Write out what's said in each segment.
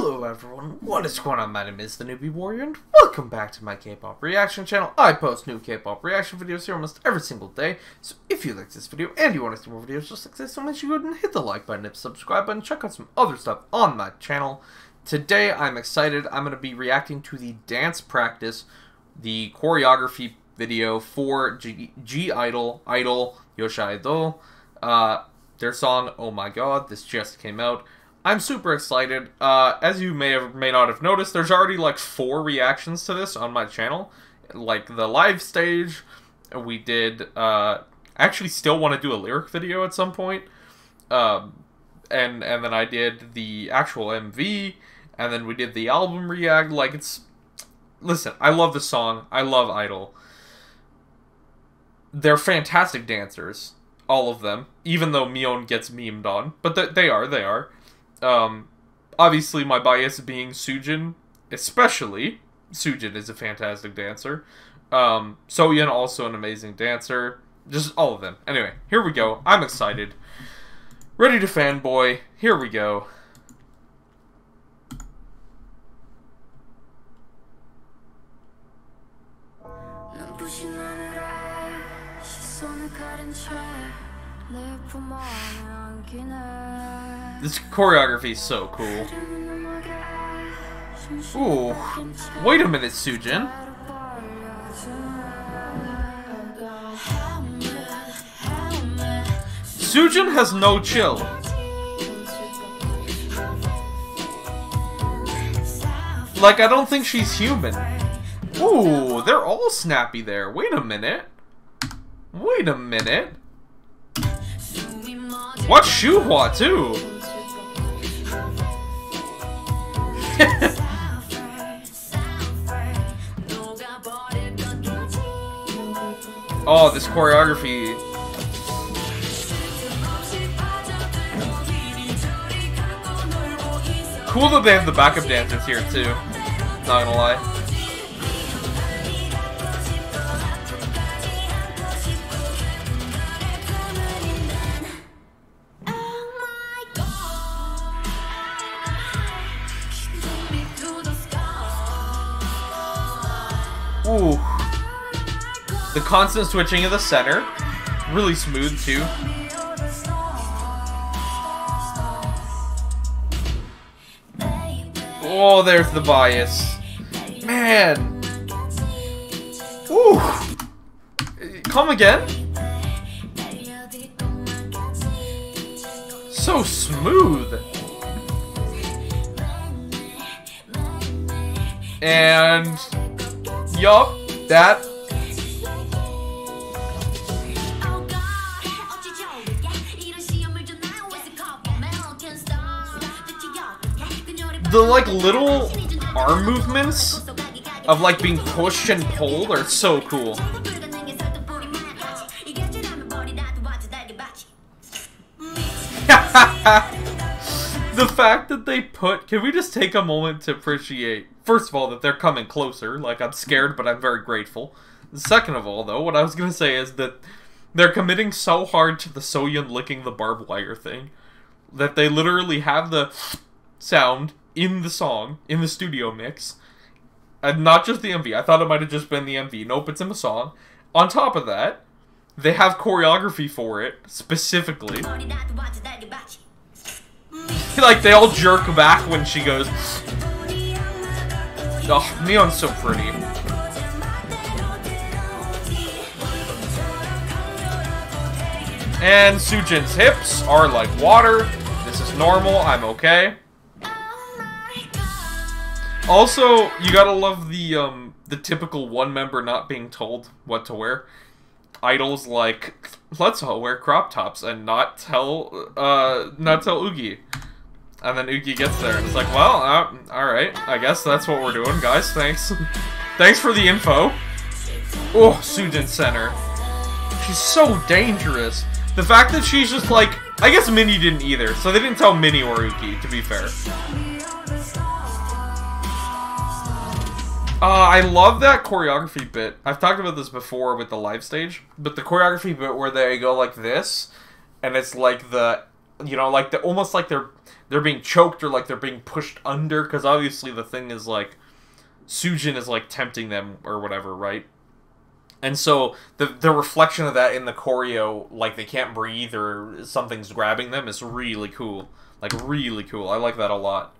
Hello everyone, what is going on? My name is the Newbie Warrior and welcome back to my K-pop reaction channel. I post new K-pop reaction videos here almost every single day, so if you like this video and you want to see more videos just like this, so make sure you go and hit the like button, hit the subscribe button, check out some other stuff on my channel. Today I'm excited, I'm going to be reacting to the dance practice, the choreography video for G, G Idol, Idol, Yosha Idol, uh, their song, Oh My God, this just came out. I'm super excited. Uh, as you may have may not have noticed, there's already like four reactions to this on my channel. Like the live stage, we did. Uh, actually, still want to do a lyric video at some point. Um, and and then I did the actual MV, and then we did the album react. Like it's, listen, I love the song. I love Idol. They're fantastic dancers, all of them. Even though Miyeon gets memed on, but th- they are, they are. Um, obviously, my bias being Soojin, especially Soojin is a fantastic dancer. Um, Soyeon also an amazing dancer. Just all of them. Anyway, here we go. I'm excited. Ready to fanboy. Here we go. This choreography is so cool. Ooh. Wait a minute, Soojin. Soojin has no chill. Like, I don't think she's human. Ooh, they're all snappy there. Wait a minute. Wait a minute. Watch Shuhua, too. oh, this choreography. Cool that they have the backup dancers here too. Not gonna lie. The constant switching of the center. Really smooth, too. Oh, there's the bias. Man. Ooh. Come again? So smooth. And Yup, that. The like little arm movements of like being pushed and pulled are so cool. the fact that they put can we just take a moment to appreciate first of all that they're coming closer like i'm scared but i'm very grateful second of all though what i was going to say is that they're committing so hard to the soyeon licking the barbed wire thing that they literally have the sound in the song in the studio mix and not just the mv i thought it might have just been the mv nope it's in the song on top of that they have choreography for it specifically like they all jerk back when she goes. Oh, Neon's so pretty. And Soojin's hips are like water. This is normal. I'm okay. Also, you gotta love the um the typical one member not being told what to wear. Idols like let's all wear crop tops and not tell uh not tell Yuqi. And then Yuqi gets there and it's like, well, uh, alright, I guess that's what we're doing, guys, thanks. thanks for the info. Oh, Soojin Center. She's so dangerous. The fact that she's just like, I guess Minnie didn't either, so they didn't tell Minnie or Yuqi, to be fair. Uh, I love that choreography bit. I've talked about this before with the live stage, but the choreography bit where they go like this, and it's like the you know, like the almost like they're they're being choked or like they're being pushed under because obviously the thing is like Soojin is like tempting them or whatever, right? And so the the reflection of that in the choreo, like they can't breathe or something's grabbing them, is really cool. Like really cool. I like that a lot.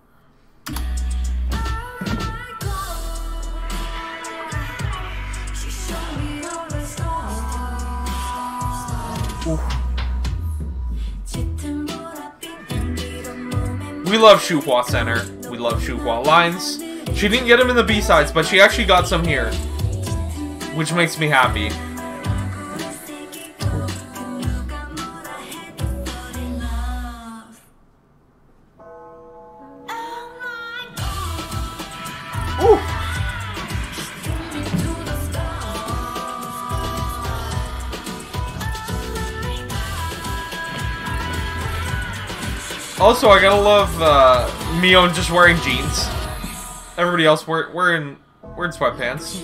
We love Shuhua Center. We love Shuhua lines. She didn't get them in the B-sides, but she actually got some here. Which makes me happy. Also, I gotta love uh, Miyeon just wearing jeans. Everybody else wear, wearing wearing sweatpants.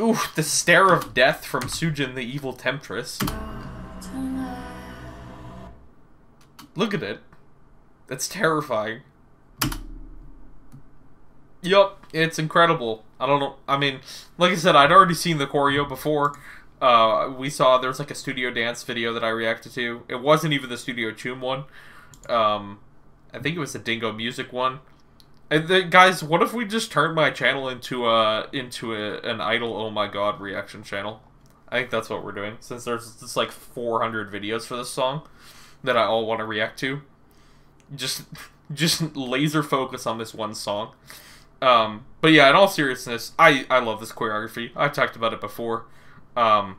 Ooh, the stare of death from Soojin, the evil temptress. Look at it. That's terrifying. Yup, it's incredible. I don't know. I mean, like I said, I'd already seen the choreo before. Uh, we saw there's like a studio dance video that I reacted to. It wasn't even the Studio Choom one. Um, I think it was the Dingo Music one. And the, guys, what if we just turned my channel into a into a, an idol? Oh my god, reaction channel. I think that's what we're doing since there's just like 400 videos for this song that I all want to react to. Just just laser focus on this one song. Um, but yeah, in all seriousness, I I love this choreography. I talked about it before. Um,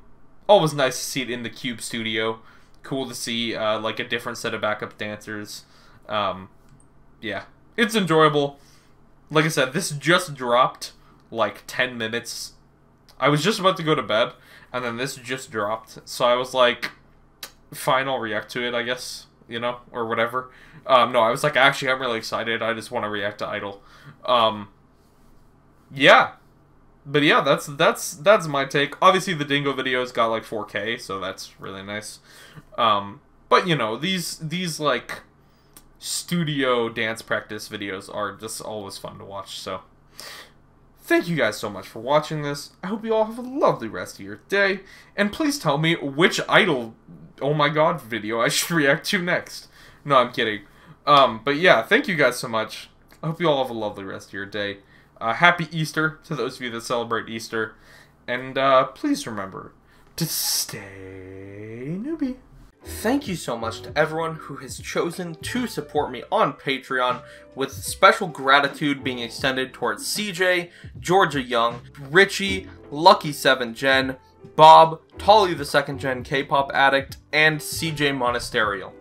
always nice to see it in the Cube studio. Cool to see uh, like a different set of backup dancers. Um, yeah, it's enjoyable. Like I said, this just dropped like 10 minutes. I was just about to go to bed, and then this just dropped. So I was like, fine, I'll react to it, I guess, you know, or whatever. Um, no, I was like, actually, I'm really excited. I just want to react to Idol. Um, yeah, but yeah, that's that's that's my take. Obviously, the Dingo videos got like 4K, so that's really nice. Um, but you know, these these like studio dance practice videos are just always fun to watch. So, thank you guys so much for watching this. I hope you all have a lovely rest of your day, and please tell me which idol, oh my god, video I should react to next. No, I'm kidding. Um, but yeah, thank you guys so much. I hope you all have a lovely rest of your day. Uh, happy Easter to those of you that celebrate Easter. And uh, please remember to stay newbie. Thank you so much to everyone who has chosen to support me on Patreon, with special gratitude being extended towards CJ, Georgia Young, Richie, Lucky 7 Gen, Bob, Tolly the Second Gen K-pop addict, and CJ Monasterial.